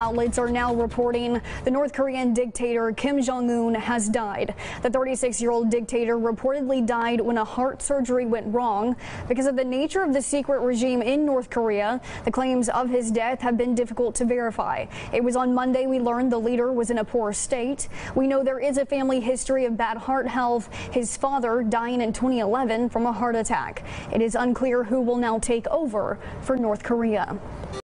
Outlets are now reporting the North Korean dictator Kim Jong-un has died. The 36-year-old dictator reportedly died when a heart surgery went wrong. Because of the nature of the secret regime in North Korea, the claims of his death have been difficult to verify. It was on Monday we learned the leader was in a poor state. We know there is a family history of bad heart health, his father dying in 2011 from a heart attack. It is unclear who will now take over for North Korea.